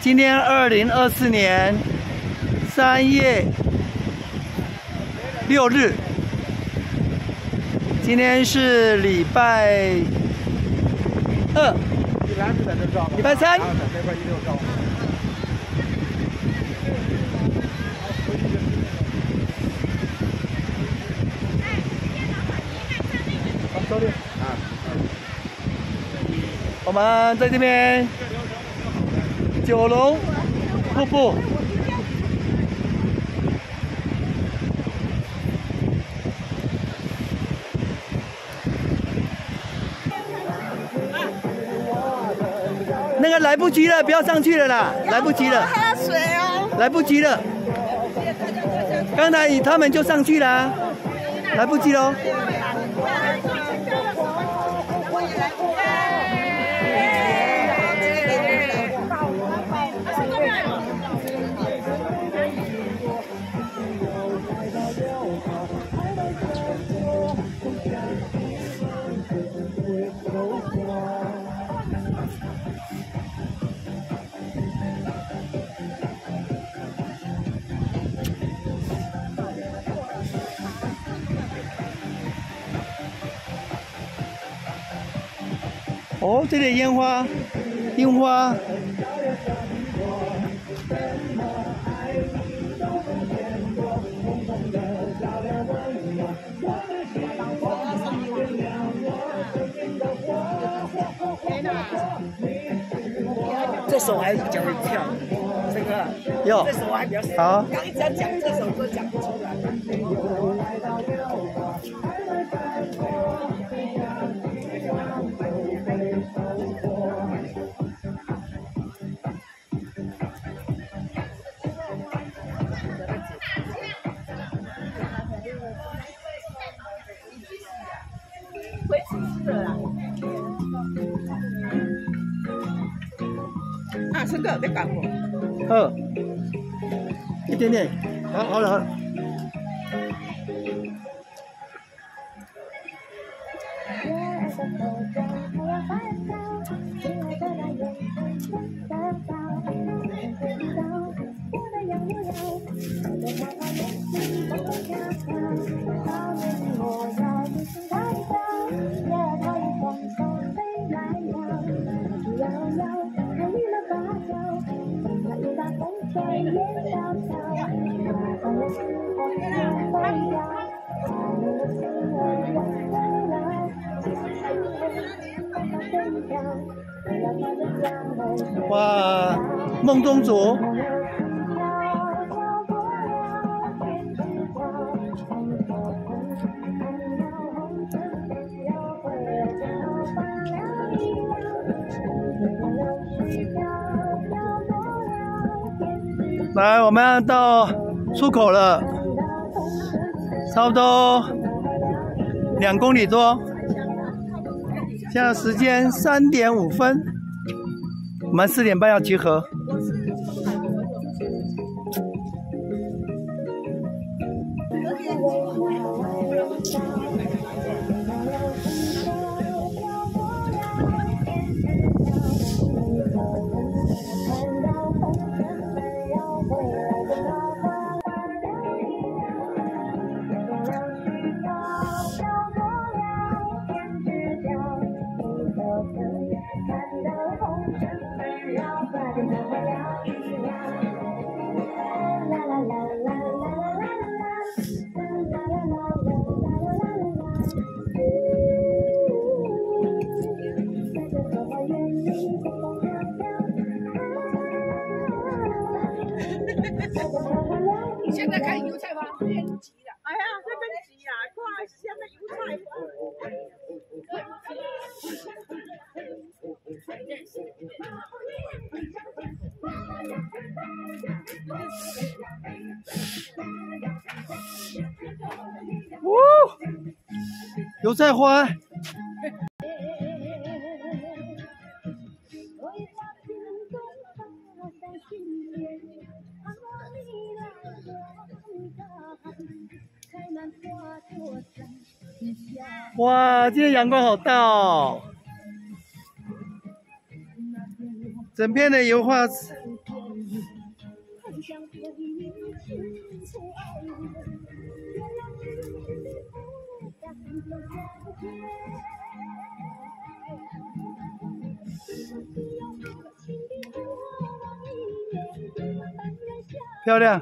今天二零二四年三月六日，今天是礼拜二，礼拜三。我们在这边九龙瀑布。那个来不及了，不要上去了啦，来不及了。喝水哦。来不及了。刚才他们就上去了，来不及喽。哦，这里烟花，樱花。这首还比较会跳，这个有，这首还比较好。刚一直在讲这首歌讲不出来。个别干我。好，一点点，好，好了，好。梦中族。来，我们要到出口了，差不多两公里多。现在时间三点五分，我们四点半要集合。现在看油菜花变急了，哎呀，这边急啊，快，现在油菜花。呜，油菜花。哇，今天阳光好大哦！整片的油画。漂亮。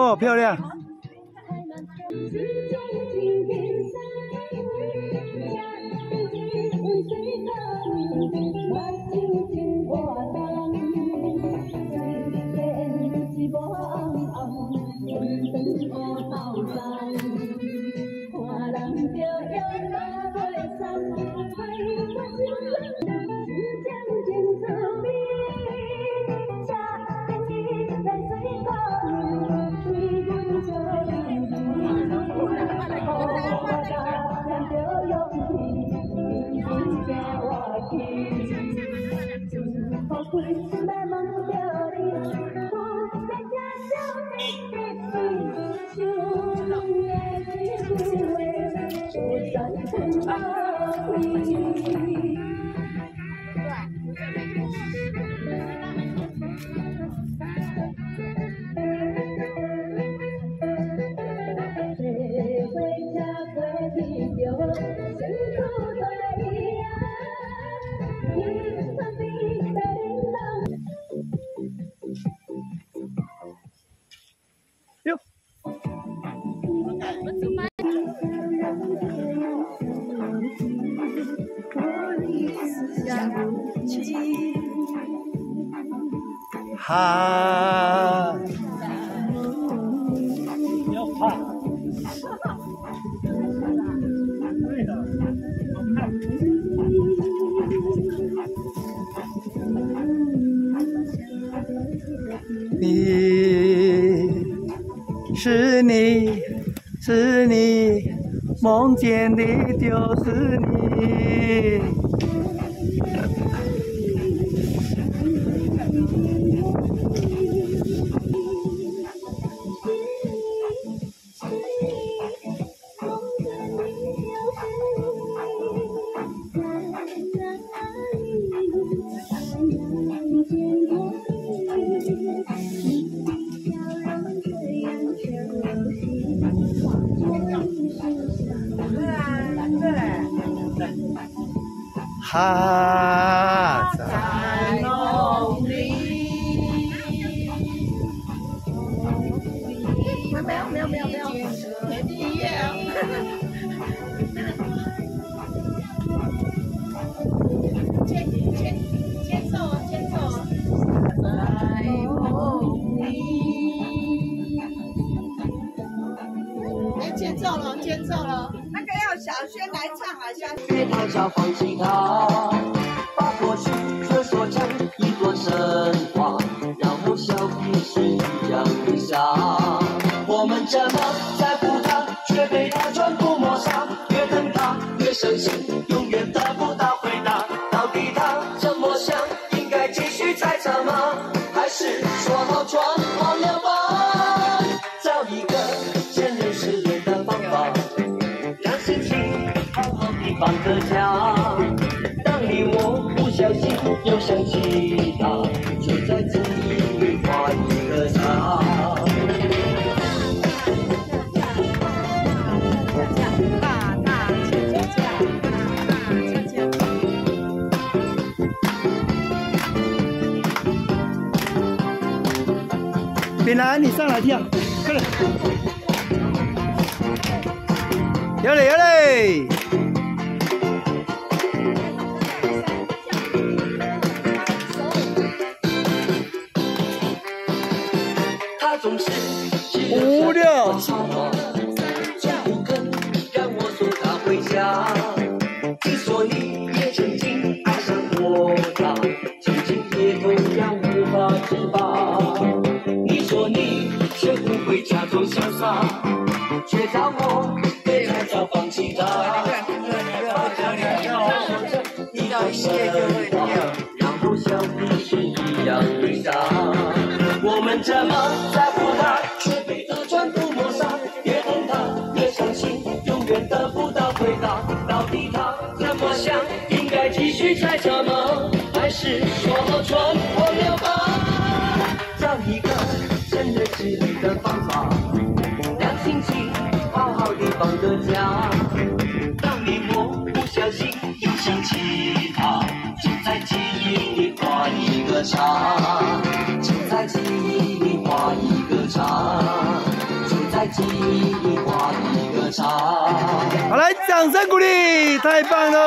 哦，漂亮。哈，不要怕，对的，你是你是你梦见的，就是你。哈在梦里。没有没有没有没有，没有。小放心啊，我们这么在乎他，却被他全部抹杀。越疼他越伤心，永远得不到回答。到底他怎么想？应该继续猜测吗？还是说好全忘了吧？找一个见人是恋的方法，让心情好好的放个假。当你我不小心又想起他，炳南，你上来跳，快点！有嘞有嘞。五六七。说你学不会假装潇洒，却叫我别太早放弃他。你的身旁，然后像不是一样的傻。我们这么在乎他，却被他全部抹杀。越恨他越伤心，永远得不到回答。到底他怎么想？应该继续猜测吗？还是茶，就在记忆里画一个叉，就在记忆里画一个叉。好，来，掌声鼓励，太棒了！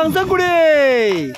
掌声鼓励！